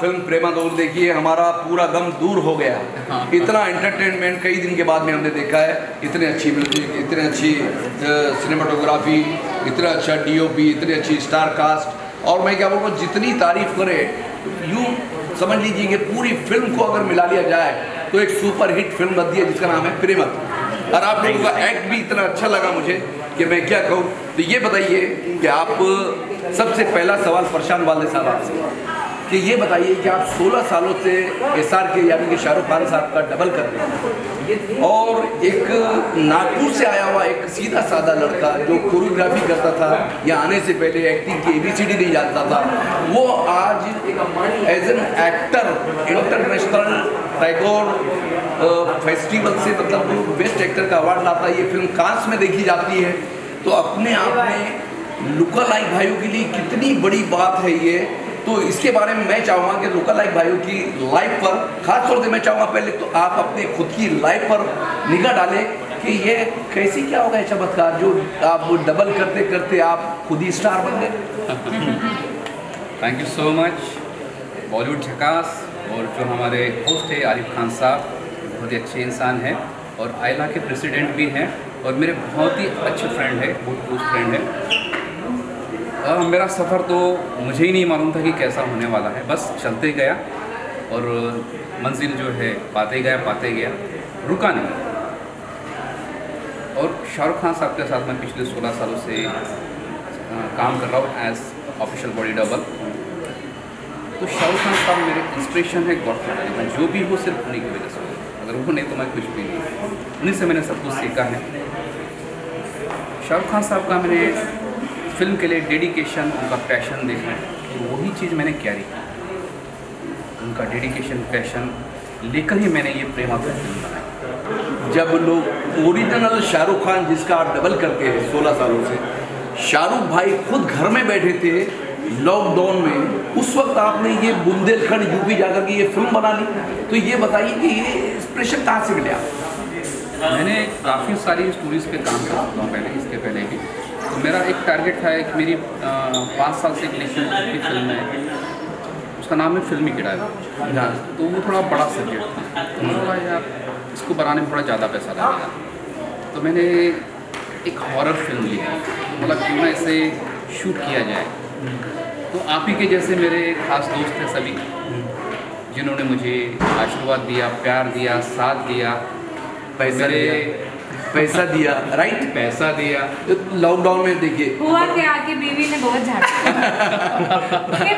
Film प्रेमा दौर देखिए हमारा पूरा गम दूर हो गया इतना एंटरटेनमेंट कई दिन के बाद में हमने देखा है इतने अच्छी म्यूज़िक इतने अच्छी सिनेमाटोग्राफी इतना अच्छा डीओपी इतनी अच्छी स्टार कास्ट और मैं क्या बोलूँ जितनी तारीफ़ करे यूँ समझ लीजिए कि पूरी फ़िल्म को अगर मिला लिया जाए तो एक सुपर हिट फ़िल्म बनती है, जिसका नाम है प्रेमत। और आप लोगों का एक्ट भी इतना अच्छा लगा मुझे कि मैं क्या कहूँ तो ये बताइए कि आप सबसे पहला सवाल प्रशांत वाले साहब आपसे। कि ये बताइए कि आप 16 सालों से एस आर के, यानी कि शाहरुख खान साहब का डबल कर रहे हैं। और एक नागपुर से आया हुआ एक सीधा साधा लड़का जो कोरियोग्राफी करता था, या आने से पहले एक्टिंग की एबीसीडी नहीं जानता था, वो आज as an actor international Tagore festival से मतलब बेस्ट एक्टर का अवार्ड लाता है। ये फ़िल्म कांस में देखी जाती है। तो अपने आप में लुका लाइक भाइयों के लिए कितनी बड़ी बात है ये। तो इसके बारे में मैं चाहूँगा कि लोकल लाइफ भाइयों की लाइफ पर, खास तौर से मैं चाहूँगा पहले तो आप अपने खुद की लाइफ पर निगाह डालें कि ये कैसे क्या होगा चमत्कार जो आप डबल करते करते आप खुद ही स्टार बन गए। Thank you so much Bollywood झकास और जो हमारे होस्ट है आरिफ खान साहब, बहुत ही अच्छे इंसान हैं, और आयला के प्रेसिडेंट भी हैं, और मेरे बहुत ही अच्छे फ्रेंड है, बहुत क्लोज फ्रेंड है। आ, मेरा सफ़र तो मुझे ही नहीं मालूम था कि कैसा होने वाला है। बस चलते गया और मंजिल जो है पाते गया पाते गया। रुका नहीं। और शाहरुख खान साहब के साथ मैं पिछले 16 सालों से काम कर रहा हूँ एज ऑफिशियल बॉडी डबल तो शाहरुख खान साहब मेरे इंस्पिरेशन है गॉड फादर मैं जो भी हूँ सिर्फ़ उन्हीं की वजह से। अगर वो नहीं तो मैं कुछ भी नहीं। उन्हीं से मैंने सब कुछ सीखा है। शाहरुख खान साहब का मैंने फ़िल्म के लिए डेडिकेशन, उनका पैशन देखा है। तो वही चीज़ मैंने कैरी की। उनका डेडिकेशन, पैशन लेकर ही मैंने ये प्रेमा फ़िल्म बनाई जब लोग ओरिजिनल शाहरुख खान, जिसका आप डबल करते हैं 16 सालों से, शाहरुख भाई खुद घर में बैठे थे लॉकडाउन में, उस वक्त आपने ये बुंदेलखंड यूपी जाकर के ये फ़िल्म बना ली। तो ये बताइए कि ये इंस्पिरेशन कहाँ से मिले आप मैंने काफ़ी सारी स्टोरीज पे काम कर चुका हूँ पहले, इसके पहले भी। मेरा एक टारगेट था कि मेरी पाँच साल से एक हुई की फ़िल्म है। उसका नाम है फिल्मी किराया हाँ। तो वो थोड़ा बड़ा सब्जेक्ट था। तो बोला यार इसको बनाने में थोड़ा ज़्यादा पैसा लगेगा तो मैंने एक हॉरर फ़िल्म ली। मतलब क्यों ना इसे शूट किया जाए। तो आप ही के जैसे मेरे खास दोस्त थे सभी जिन्होंने मुझे आशीर्वाद दिया प्यार दिया साथ दिया पैसा मेरे दिया। पैसा दिया राइट पैसा दिया। लॉकडाउन में देखिए हुआ क्या कि बीवी ने बहुत झाड़ा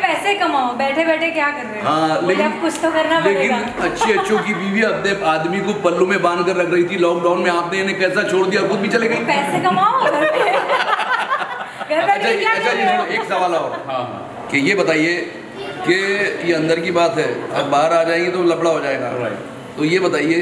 पैसे कमाओ बैठे बैठे क्या कर रहे हो? हाँ लेकिन अब कुछ तो करना लेकिन अच्छी अच्छों की बीवी अपने आदमी को पल्लू में बाँध कर रख रही थी लॉकडाउन में आपने इन्हें कैसा छोड़ दिया? खुद भी चले गई। पैसे कमाओ अच्छा अच्छा हो एक सवाल और। हाँ हाँ। कि ये बताइए कि ये अंदर की बात है अब बाहर आ जाएँगे तो लफड़ा हो जाएगा। तो ये बताइए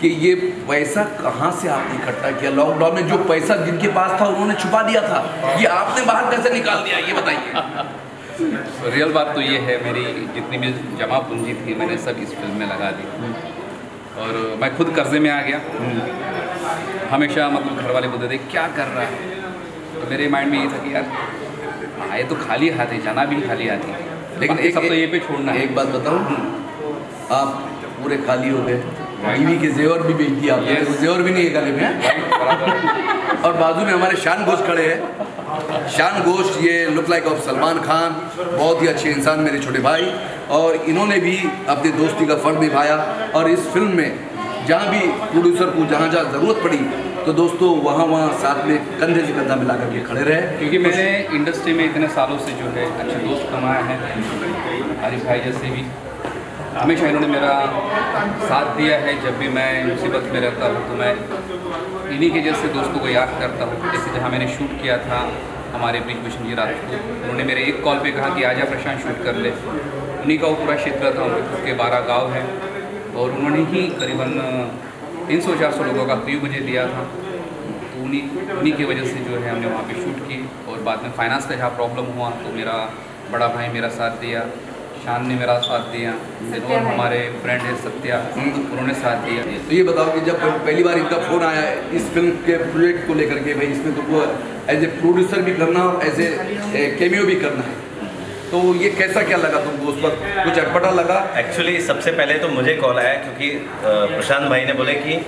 कि ये पैसा कहाँ से आपने इकट्ठा किया? लॉकडाउन में जो पैसा जिनके पास था उन्होंने छुपा दिया था। ये आपने बाहर कैसे निकाल दिया ये बताइए। रियल बात तो ये है मेरी जितनी भी जमा पूंजी थी मैंने सब इस फ़िल्म में लगा दी। और मैं खुद कर्जे में आ गया। हमेशा मतलब घर वाले बोलते थे क्या कर रहा है? तो मेरे माइंड में ये था कि यार आए तो खाली हाथ है जाना भी खाली हाथ ही। लेकिन एक सब तो ये पे छोड़ना है। एक बात बताऊँ? आप पूरे खाली हो गए। बीवी के जेवर भी बेच दिया आपने Yes. जेवर भी नहीं है गले में और बाजू में हमारे शान घोष खड़े हैं। शान घोष ये look like of Salman Khan बहुत ही अच्छे इंसान मेरे छोटे भाई और इन्होंने भी अपनी दोस्ती का फ़र्ज़ निभाया और इस फ़िल्म में जहाँ भी प्रोड्यूसर को जहाँ जहाँ ज़रूरत पड़ी तो दोस्तों वहाँ वहाँ साथ में कंधे से कंधा मिला करके खड़े रहे। क्योंकि मैंने इंडस्ट्री में इतने सालों से जो है अच्छे दोस्त कमाए हैं। आरिफ भाई जैसे भी हमेशा इन्होंने मेरा साथ दिया है। जब भी मैं मुसीबत में रहता हूँ तो मैं इन्हीं के जैसे दोस्तों को याद करता हूँ। जैसे जहाँ मैंने शूट किया था हमारे ब्रिज भूषण जी रात को, उन्होंने मेरे एक कॉल पे कहा कि आजा प्रशांत शूट कर ले। उन्हीं का वो पूरा क्षेत्र था, उनके खुद के बारह गाँव हैं। और उन्होंने ही करीबन तीन सौ चार सौ लोगों का क्रू मुझे दिया था। तो उन्हीं उन्हीं की वजह से जो है हमने वहाँ पे शूट की और बाद में फाइनेंस का जहाँ प्रॉब्लम हुआ तो मेरा बड़ा भाई मेरा साथ दिया। शान ने मेरा साथ दिया और हमारे फ्रेंड है सत्या हम्म। उन्होंने साथ दिया। तो ये बताओ कि जब पहली बार इनका फ़ोन आया इस फ़िल्म के प्रोजेक्ट को लेकर के भाई इसमें तुमको एज ए प्रोड्यूसर भी करना और एज ए कैमियो भी करना है। तो ये कैसा क्या लगा तुमको उस वक्त? कुछ अटपटा लगा? एक्चुअली सबसे पहले तो मुझे कॉल आया क्योंकि प्रशांत भाई ने बोले कि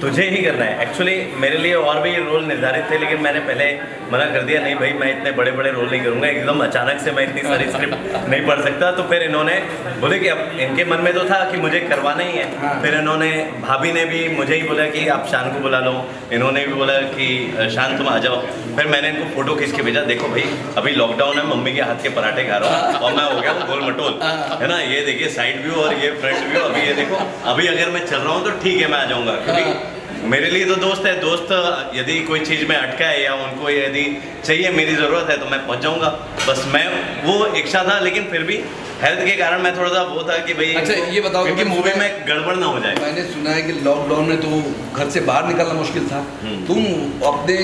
तुझे ही करना है। एक्चुअली मेरे लिए और भी रोल निर्धारित थे लेकिन मैंने पहले मना कर दिया नहीं भाई मैं इतने बड़े बड़े रोल नहीं करूँगा एकदम अचानक से मैं इतनी सारी स्क्रिप्ट नहीं पढ़ सकता। तो फिर इन्होंने बोले कि अब इनके मन में तो था कि मुझे करवाना ही है। हाँ। फिर इन्होंने भाभी ने भी मुझे ही बोला कि आप शान को बुला लो। इन्होंने भी बोला कि शान तुम आ जाओ। फिर मैंने इनको फ़ोटो खींच के भेजा देखो भाई अभी लॉकडाउन है मम्मी के हाथ के पराठे खा रहा हूँ और मैं हो गया हूँ गोल मटोल है ना? ये देखिए साइड व्यू और ये फ्रंट व्यू अभी ये देखो अभी अगर मैं चल रहा हूँ तो ठीक है मैं आ जाऊँगा। क्योंकि मेरे लिए तो दोस्त है। दोस्त यदि कोई चीज़ में अटका है या उनको यदि चाहिए मेरी ज़रूरत है तो मैं पहुँच जाऊँगा। बस मैं वो इच्छा था लेकिन फिर भी हेल्थ के कारण मैं थोड़ा सा वो था कि भाई अच्छा, ये बताओ क्योंकि कि मूवी में गड़बड़ ना हो जाए। मैंने सुना है कि लॉकडाउन में तो घर से बाहर निकलना मुश्किल था। हम्म। तुम अपने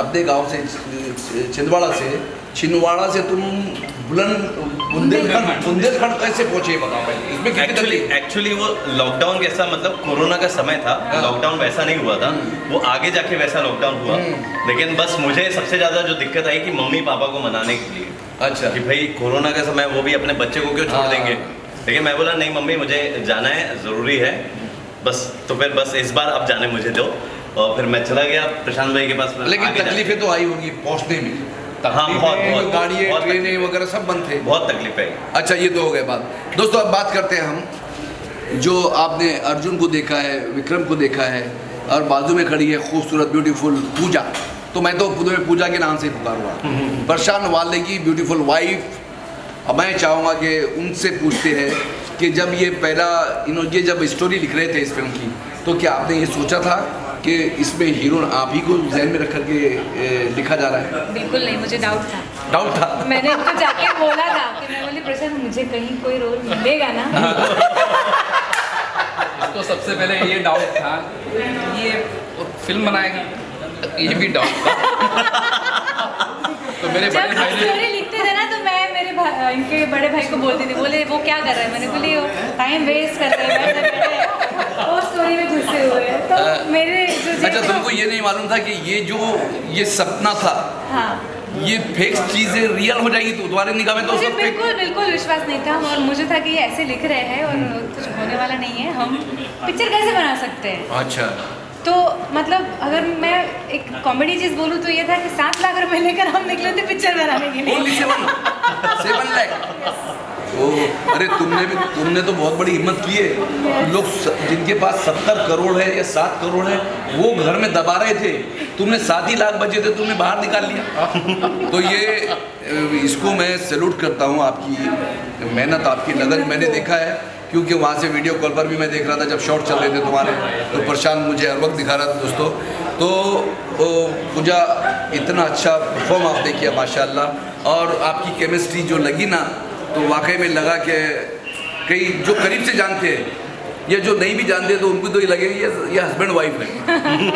अपने गाँव से छिंदवाड़ा से छिंदवाड़ा से तुम बुलंद बुंदेलखंड बुंदेलखंड। कैसे पहुँचे बताओ इसमें एक्चुअली एक्चुअली वो लॉकडाउन कैसा मतलब कोरोना का समय था। हाँ। लॉकडाउन वैसा नहीं हुआ था। वो आगे जाके वैसा लॉकडाउन हुआ। हम्म। लेकिन बस मुझे सबसे ज़्यादा जो दिक्कत आई कि मम्मी पापा को मनाने के लिए। अच्छा। कि भाई कोरोना का समय वो भी अपने बच्चे को क्यों छोड़ हाँ। देंगे? लेकिन मैं बोला नहीं मम्मी मुझे जाना है ज़रूरी है। बस तो फिर बस इस बार आप जाने मुझे दो। और फिर मैं चला गया प्रशांत भाई के पास। लेकिन तकलीफें तो आई होंगी पहुँचने में। हाँ बहुत बहुत गाड़ियाँ ट्रेनें वगैरह सब बंद थे। बहुत तकलीफ़ है। अच्छा ये तो हो गए बात। दोस्तों अब बात करते हैं हम जो आपने अर्जुन को देखा है विक्रम को देखा है और बाजू में खड़ी है खूबसूरत ब्यूटीफुल पूजा। तो मैं तो पूजा के नाम से ही पुकारूँगा। प्रशांत वाले की ब्यूटीफुल वाइफ अब मैं चाहूँगा कि उनसे पूछते हैं कि जब ये पहला इन्होंने ये जब स्टोरी लिख रहे थे इस फ़िल्म की तो क्या आपने ये सोचा था? कि इसमें हीरो आप ही को जहन में रख करके लिखा जा रहा है? बिल्कुल नहीं मुझे डाउट था। डाउट था? मैंने इनको जाके बोला था कि मैं बोली प्रशांत मुझे कहीं कोई रोल मिलेगा ना? इसको सबसे पहले ये डाउट था ये फ़िल्म बनाएगा ये भी डाउट था। तो मेरे बड़े भाई ने लिखते थे ना तो मैं मेरे भाई इनके बड़े भाई को बोलती थी बोले वो क्या कर रहे हैं? मैंने बोली टाइम वेस्ट कर रहे हैं स्टोरी में घुसे हुए हैं। तो हाँ। मेरे जो अच्छा तुमको ये नहीं मालूम था कि ये जो ये सपना था हाँ। ये फेक चीज़ें रियल हो जाएगी तो तुम्हारे निगाह में तो मुझे बिल्कुल बिल्कुल विश्वास नहीं था और मुझे था कि ये ऐसे लिख रहे हैं और कुछ होने वाला नहीं है। हम पिक्चर कैसे बना सकते हैं? अच्छा। तो मतलब अगर मैं एक कॉमेडी चीज़ बोलूँ तो ये था कि सात लाख रुपए लेकर हम निकले थे पिक्चर बनाने के लिए। सेवन लैख ओ, अरे, तुमने भी तुमने तो बहुत बड़ी हिम्मत की है। लोग जिनके पास सत्तर करोड़ है या सात करोड़ है, वो घर में दबा रहे थे। तुमने सात ही लाख बचे थे, तुमने बाहर निकाल लिया। तो ये इसको मैं सैल्यूट करता हूँ आपकी मेहनत, आपकी लगन मैंने देखा है, क्योंकि वहाँ से वीडियो कॉल पर भी मैं देख रहा था, जब शॉट चल रहे थे तुम्हारे। तो प्रशांत मुझे हर वक्त दिखा रहा था दोस्तों। तो पूजा, इतना अच्छा परफॉर्म आपने किया माशाल्लाह। और आपकी केमिस्ट्री जो लगी ना तो वाकई में लगा कि कई जो करीब से जानते हैं, या जो नहीं भी जानते तो उनको तो ये लगे ये ये हस्बैंड वाइफ है।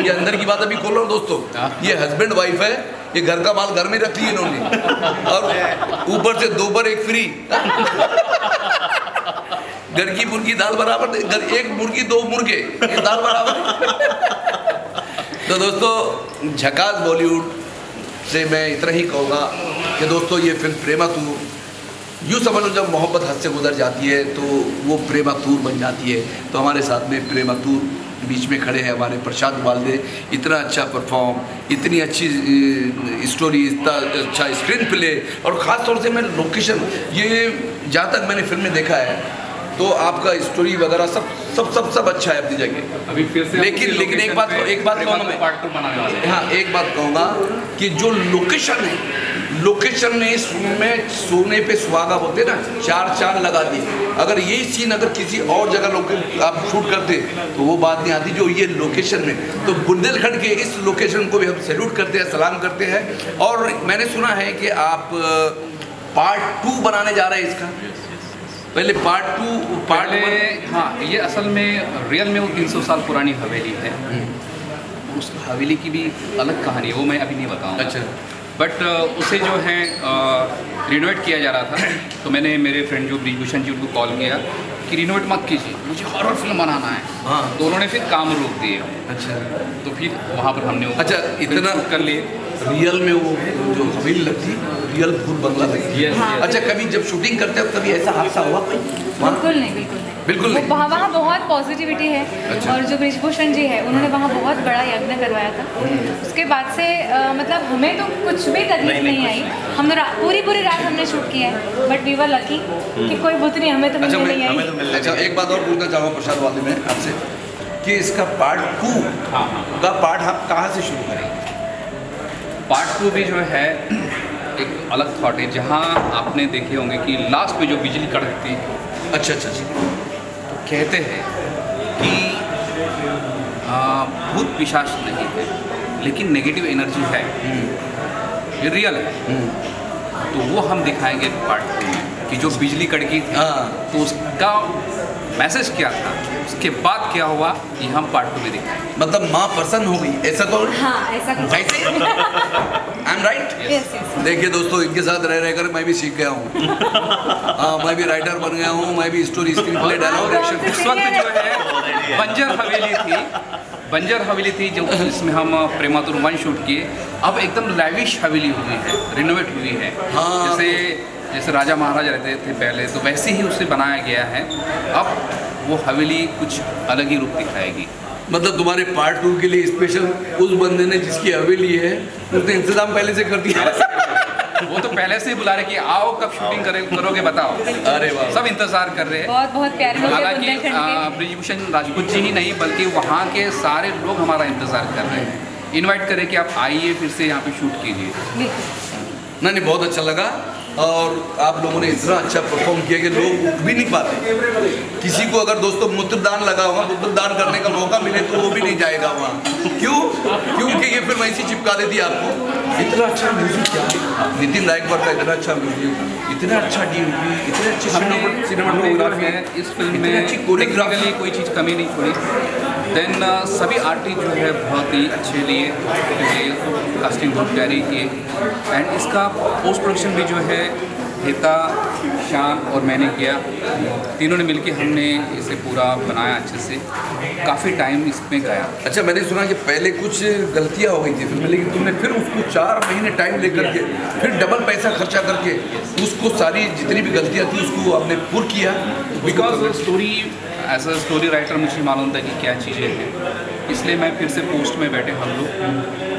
ये अंदर की बात अभी खोल रहा हूँ दोस्तों। ये हस्बैंड वाइफ है, ये घर का माल घर में रख लिया इन्होंने। और ऊपर से दो पर एक फ्री घर की मुर्गी दाल बराबर घर एक मुर्गी, दो मुर्गे दाल बराबर तो दोस्तों, झकास बॉलीवुड से मैं इतना ही कहूँगा कि दोस्तों, ये फ़िल्म प्रेमा तू यूँ समझ लो जब मोहब्बत हद से गुजर जाती है तो वो प्रेम तूर बन जाती है। तो हमारे साथ में प्रेमा तूर बीच में खड़े हैं हमारे प्रसाद वालदे। इतना अच्छा परफॉर्म इतनी अच्छी स्टोरी इतना अच्छा स्क्रीन प्ले और ख़ास तौर से मैं लोकेशन ये जहाँ तक मैंने फ़िल्म में देखा है तो आपका स्टोरी वगैरह सब सब सब सब अच्छा है अपनी जगह अभी फिर से लेकिन- लेकिन एक बात- एक बात कहूँगा मैं। हाँ। एक बात कहूँगा कि जो लोकेशन है लोकेशन में इस फ़िल्म में सोने पे सुहागा बोलते हैं ना चार चाँद लगा दिए। अगर ये सीन अगर किसी और जगह लोके आप शूट करते तो वो बात नहीं आती जो ये लोकेशन में। तो बुंदेलखंड के इस लोकेशन को भी हम सैल्यूट करते हैं सलाम करते हैं। और मैंने सुना है कि आप पार्ट टू बनाने जा रहे हैं इसका। पहले पार्ट टू पार्ट पहले हाँ ये असल में रियल में वो 300 साल पुरानी हवेली है। हम्म। उस हवेली की भी अलग कहानी है वो मैं अभी नहीं बताऊँगा। अच्छा। बट उसे जो है रिनोवेट किया जा रहा था तो मैंने मेरे फ्रेंड जो ब्रिजभूषण जी उनको कॉल किया कि रिनोवेट मत कीजिए मुझे हॉरर फ़िल्म बनाना है। हाँ। तो उन्होंने फिर काम रोक दिए। अच्छा। तो फिर वहाँ पर हमने अच्छा, इतना- कर लिए। रियल में वो जो हवेली लगती रियल भूत बंगला हाँ। अच्छा कभी जब शूटिंग करते हो कभी ऐसा हादसा हुआ कोई बिल्कुल नहीं बिल्कुल नहीं। बिल्कुल नहीं। वहाँ वहाँ बहुत पॉजिटिविटी है। अच्छा। और जो ब्रिजभूषण जी है उन्होंने वहाँ बहुत बड़ा यज्ञ करवाया था। उसके बाद से अ, मतलब हमें तो कुछ भी तकलीफ़ नहीं, नहीं, नहीं, आई। हम तो पूरी पूरी रात हमने शूट किया है। बट वी वर लकी कि कोई बुत नहीं हमें तो अच्छा मिलने नहीं आई। अच्छा एक बात और पूछना चाहूँगा प्रसाद वाले में आपसे कि इसका पार्ट टू हाँ हाँ। का पार्ट आप कहाँ से शुरू करेंगे पार्ट टू भी जो है एक अलग थॉट है। जहाँ आपने देखे होंगे कि लास्ट में जो बिजली कड़कती है अच्छा अच्छा अच्छा। तो कहते हैं कि भूत पिशाच नहीं है लेकिन नेगेटिव एनर्जी है। ये रियल है। हम्म, तो वो हम दिखाएँगे पार्ट टू में कि जो बिजली कड़की थी हाँ। तो उसका मैसेज क्या था उसके बाद क्या हुआ ये हम पार्ट टू में दिखाएँगे मतलब माँ प्रसन्न हो गई। ऐसा तो हाँ ऐसा कुछ ऐसे? आई एम राइट यस देखिए दोस्तों इनके साथ रह रहकर मैं भी सीख गया हूँ। हाँ मैं भी राइटर बन गया हूँ मैं भी story screenplay dialogue action इस वक्त जो है बंजर हवेली थी बंजर हवेली थी जो इसमें हम प्रेमातुर वन शूट किए। अब एकदम लाइविश हवेली हुई है रिनोवेट हुई है। हाँ। जैसे जैसे राजा महाराजा रहते थे पहले तो वैसे ही उसे बनाया गया है। अब वो हवेली कुछ अलग ही रूप दिखाएगी। मतलब तुम्हारे पार्ट टू के लिए स्पेशल उस बंदे ने जिसकी हवेली है उसने इंतज़ाम पहले से कर दिया। वो तो पहले से ही बुला रहे कि आओ कब शूटिंग करे करोगे बताओ। अरे वाह। सब इंतज़ार कर रहे हैं। बहुत बहुत प्यारे हालाँकि ब्रिजभूषण राजपूत जी ही नहीं बल्कि वहाँ के सारे लोग हमारा इंतज़ार कर रहे हैं। इनवाइट करें कि आप आइए फिर से यहाँ पे शूट कीजिए। बिल्कुल। नहीं नहीं बहुत अच्छा लगा। और आप लोगों ने इतना अच्छा परफॉर्म किया कि लोग उठ भी नहीं पाते। किसी को अगर दोस्तों मूत्रदान लगा हुआ मूत्रदान करने का मौका मिले तो वो भी नहीं जाएगा वहाँ। क्यों? क्योंकि ये फ़िल्म ऐसी चिपका देती है आपको। इतना अच्छा म्यूज़िक क्या? नितिन नायकवर का इतना अच्छा म्यूज़िक इतना अच्छा डी इतने अच्छे सिनेमाटोग्राफी है इस फ़िल्म में अच्छी कोरियोग्राफी कोई चीज़ कमी नहीं छोड़ी। देन सभी आर्टिस्ट जो है बहुत ही अच्छे लिए कास्टिंग बहुत प्यारी की एंड इसका पोस्ट प्रोडक्शन भी जो है हेता शान और मैंने किया। तीनों ने मिलकर हमने इसे पूरा बनाया अच्छे से। काफ़ी टाइम इसमें गया। अच्छा मैंने सुना कि पहले कुछ गलतियाँ हो गई थी फ़िल्म में लेकिन तुमने फिर उसको चार महीने टाइम लेकर के फिर डबल पैसा खर्चा करके उसको सारी जितनी भी गलतियाँ थी उसको आपने पूर किया? Because story as a story writer मुझे मालूम था कि क्या चीज़ें हैं। इसलिए मैं फिर से पोस्ट में बैठे हम लोग।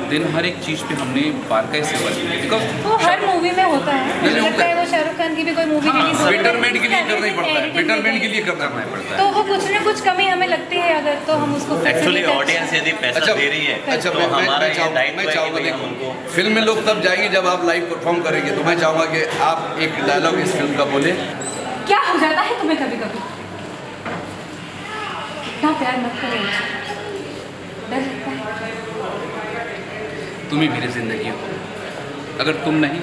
देन हर एक चीज़ पे हमने बारकाई से वर्क किया बिकॉज़ वो हर मूवी में होता है। मुझे होता लगता है वो शाहरुख खान की भी कोई मूवी रिलीज़ हो बेटरमेंट के लिए करना ही पड़ता है। बेटरमेंट के लिए करना पड़ता है। तो वो कुछ ना कुछ कमी हमें लगती है अगर तो हम उसको एक्चुअली ऑडियंस यदि पैसा अच्छा दे रही है अच्छा तो मैं मैं चाहूँगा है कि फ़िल्म में लोग तब जाएँगे जब आप लाइव परफॉर्म करेंगे। तो मैं चाहूँगा कि आप एक डायलॉग इस फ़िल्म का बोले। क्या हो जाता है तुम्हें कभी कभी इतना प्यार मत करो। डर लगता है। तुम ही मेरी ज़िंदगी हो। अगर तुम नहीं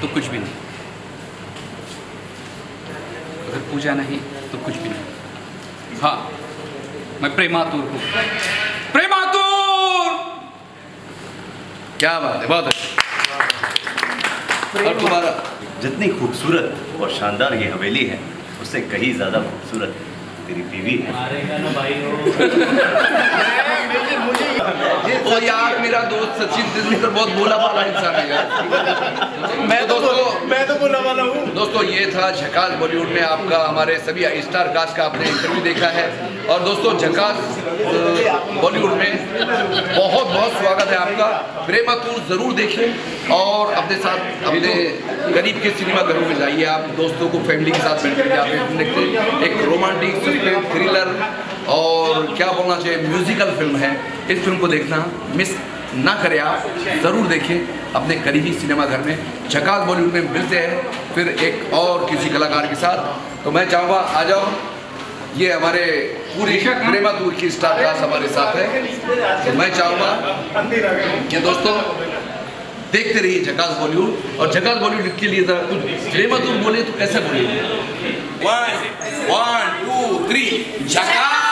तो कुछ भी नहीं। अगर पूजा नहीं तो कुछ भी नहीं। हाँ मैं प्रेमातुर हूँ। प्रेमातुर! क्या बात है बहुत अच्छा। और तुम्हारा जितनी खूबसूरत और शानदार ये हवेली है उससे कहीं ज़्यादा खूबसूरत तेरी बीवी है। ओ यार मेरा दोस्त सचिन तेंदुलकर बहुत बोला वाला इंसान है यार। मैं दोस्तों मैं तो बोला वाला हूँ। दोस्तों ये था झकास बॉलीवुड में आपका हमारे सभी स्टार कास्ट का आपने इंटरव्यू देखा है। और दोस्तों झकास बॉलीवुड में बहुत बहुत स्वागत है आपका। प्रेमातुर ज़रूर देखें और अपने साथ अपने करीब के सिनेमा घरों में जाइए आप, दोस्तों को फैमिली के साथ बैठ आप फ़िल्म देखते एक रोमांटिक सस्पेंस थ्रिलर और क्या बोलना चाहिए म्यूजिकल फ़िल्म है। इस फ़िल्म को देखना मिस ना करें आप, ज़रूर देखें अपने करीबी सिनेमा घर में झकास बॉलीवुड में मिलते हैं। फिर एक और किसी कलाकार के साथ। तो मैं चाहूँगा, आ जाओ। ये हमारे पूरी प्रेमातुर की स्टार कास्ट हमारे साथ है। तो मैं चाहूँगा कि दोस्तों देखते रहिए झकास बॉलीवुड। और झकास बॉलीवुड के लिए जरा कुछ प्रेमातुर बोले तो कैसे बोले वन वन टू थ्री झकास।